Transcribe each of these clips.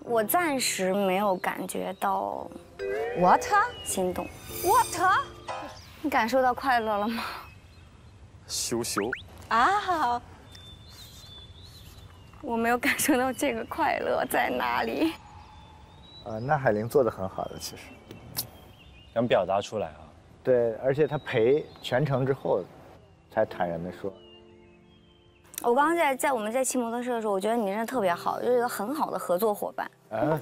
我暂时没有感觉到 What 心动，What 你感受到快乐了吗？羞羞，啊？我没有感受到这个快乐在哪里。啊，那海玲做的很好的，其实。想表达出来啊。对，而且他陪全程之后，才坦然的说。我刚刚在在我们在骑摩托车的时候，我觉得你真的特别好，就是一个很好的合作伙伴。啊，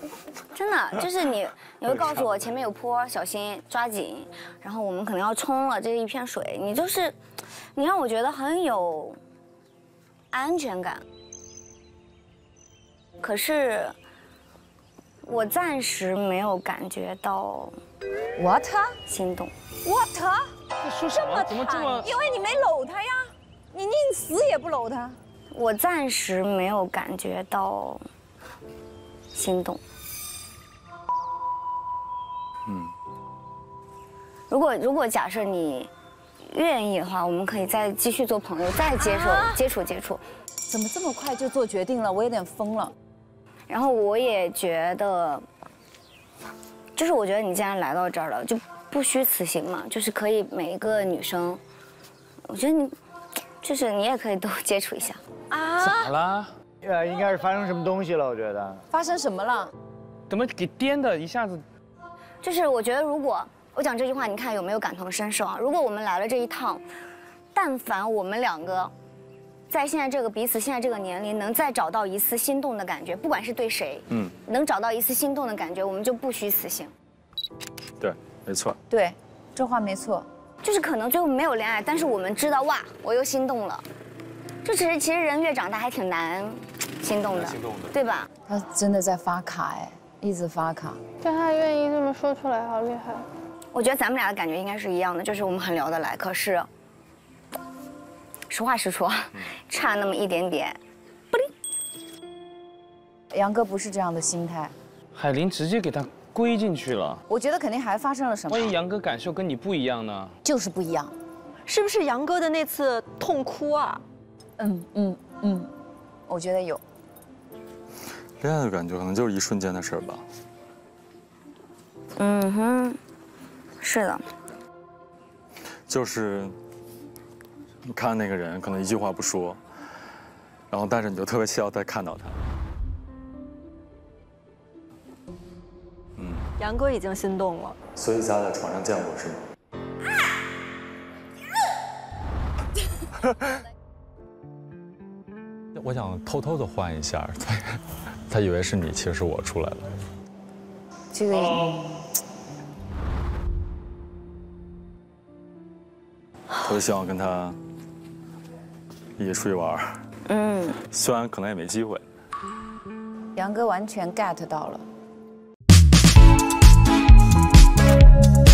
真的，就是你 你会告诉我前面有坡，小心抓紧，然后我们可能要冲了，这一片水，你就是，你让我觉得很有安全感。可是我暂时没有感觉到 What 心动。What？这说什么？怎么这么？因为你没搂他呀，死也不搂他。我暂时没有感觉到心动。嗯，如果如果假设你愿意的话，我们可以再继续做朋友，再接受、啊接触接触。怎么这么快就做决定了？我有点疯了。然后我也觉得，就是我觉得你既然来到这儿了，就不虚此行嘛，就是可以每一个女生，我觉得你，就是你也可以多 接触一下。啊？咋了？呃，应该是发生什么东西了，我觉得。发生什么了？怎么给颠的？一下子就是我觉得，如果我讲这句话，你看有没有感同身受啊？如果我们来了这一趟，但凡我们两个在现在这个彼此现在这个年龄，能再找到一次心动的感觉，不管是对谁，嗯，能找到一次心动的感觉，我们就不虚此行。对，没错。对，这话没错。就是可能最后没有恋爱，但是我们知道哇，我又心动了。这其实其实人越长大还挺难心动的，心动的对吧？他真的在发卡哎，一直发卡。但他愿意这么说出来，好厉害！我觉得咱们俩的感觉应该是一样的，就是我们很聊得来。可是，实话实说，差那么一点点。杨哥不是这样的心态，海林直接给他归进去了。我觉得肯定还发生了什么万，一杨哥感受跟你不一样呢？就是不一样。是不是杨哥的那次痛哭啊？嗯嗯嗯，我觉得有。恋爱的感觉可能就是一瞬间的事儿吧。嗯哼，是的，就是你看那个人，可能一句话不说，然后但是你就特别期待再看到他。杨哥已经心动了。所以咱俩在床上见过是吗？我想偷偷的换一下，他他以为是你，其实是我出来了。这个特别希望跟他一起出去玩儿，嗯，虽然可能也没机会。杨哥完全 get 到了。you